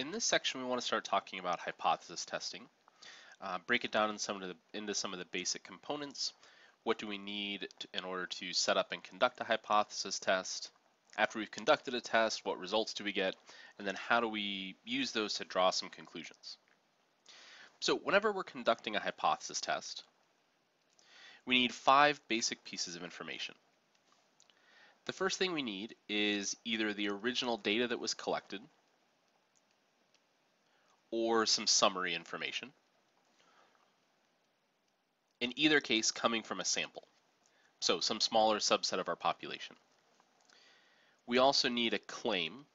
in this section we want to start talking about hypothesis testing. Uh, break it down in some the, into some of the basic components. What do we need to, in order to set up and conduct a hypothesis test? After we've conducted a test, what results do we get? And then how do we use those to draw some conclusions? So whenever we're conducting a hypothesis test, we need five basic pieces of information. The first thing we need is either the original data that was collected or some summary information. In either case, coming from a sample, so some smaller subset of our population. We also need a claim.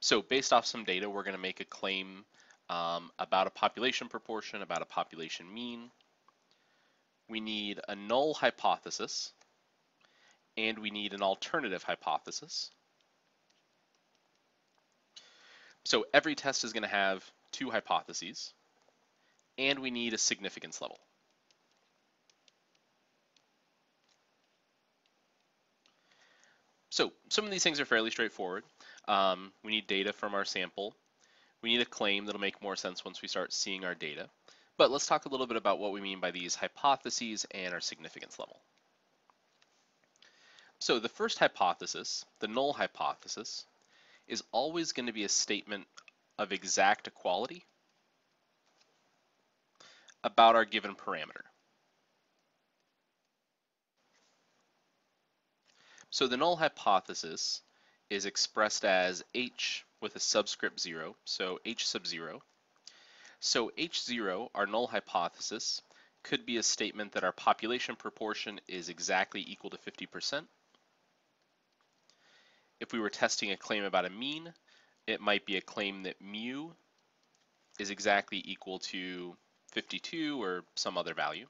So based off some data, we're going to make a claim um, about a population proportion, about a population mean. We need a null hypothesis, and we need an alternative hypothesis. So every test is going to have two hypotheses, and we need a significance level. So some of these things are fairly straightforward. Um, we need data from our sample. We need a claim that'll make more sense once we start seeing our data. But let's talk a little bit about what we mean by these hypotheses and our significance level. So the first hypothesis, the null hypothesis, is always going to be a statement of exact equality about our given parameter. So the null hypothesis is expressed as h with a subscript 0, so h sub 0. So h0, our null hypothesis, could be a statement that our population proportion is exactly equal to 50%, if we were testing a claim about a mean, it might be a claim that mu is exactly equal to 52 or some other value.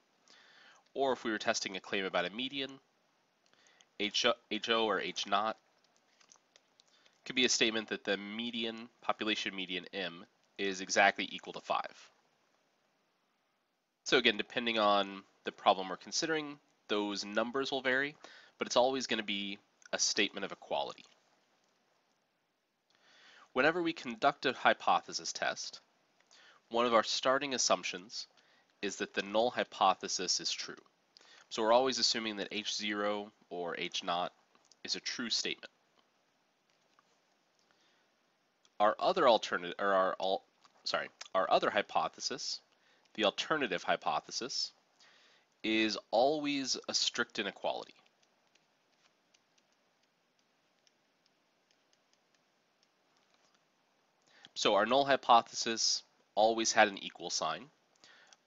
Or if we were testing a claim about a median, HO, or H naught could be a statement that the median, population median M, is exactly equal to 5. So again, depending on the problem we're considering, those numbers will vary, but it's always going to be a statement of equality. Whenever we conduct a hypothesis test, one of our starting assumptions is that the null hypothesis is true. So we're always assuming that H0 or H0 is a true statement. Our other alternative, or our al sorry, our other hypothesis, the alternative hypothesis, is always a strict inequality. So our null hypothesis always had an equal sign.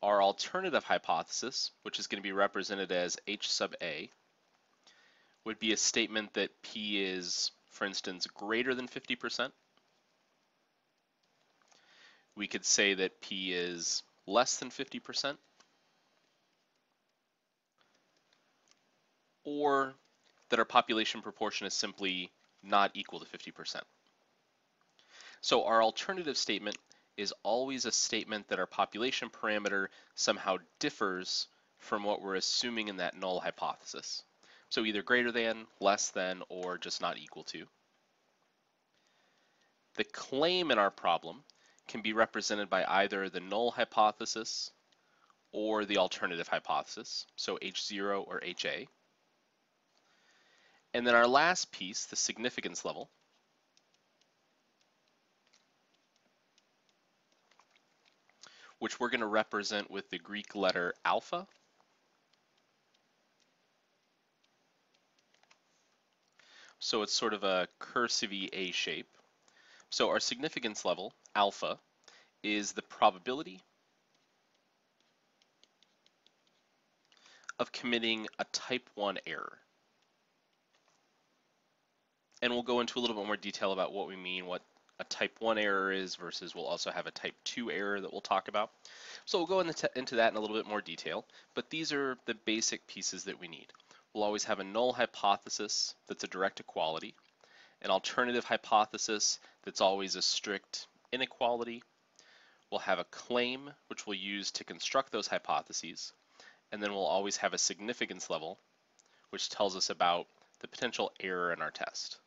Our alternative hypothesis, which is going to be represented as H sub A, would be a statement that P is, for instance, greater than 50%. We could say that P is less than 50%. Or that our population proportion is simply not equal to 50%. So our alternative statement is always a statement that our population parameter somehow differs from what we're assuming in that null hypothesis. So either greater than, less than, or just not equal to. The claim in our problem can be represented by either the null hypothesis or the alternative hypothesis, so H0 or HA. And then our last piece, the significance level, which we're going to represent with the Greek letter alpha. So it's sort of a cursive A shape. So our significance level, alpha, is the probability of committing a type 1 error. And we'll go into a little bit more detail about what we mean, what a type 1 error is versus we'll also have a type 2 error that we'll talk about. So we'll go into, into that in a little bit more detail, but these are the basic pieces that we need. We'll always have a null hypothesis that's a direct equality, an alternative hypothesis that's always a strict inequality. We'll have a claim, which we'll use to construct those hypotheses, and then we'll always have a significance level, which tells us about the potential error in our test.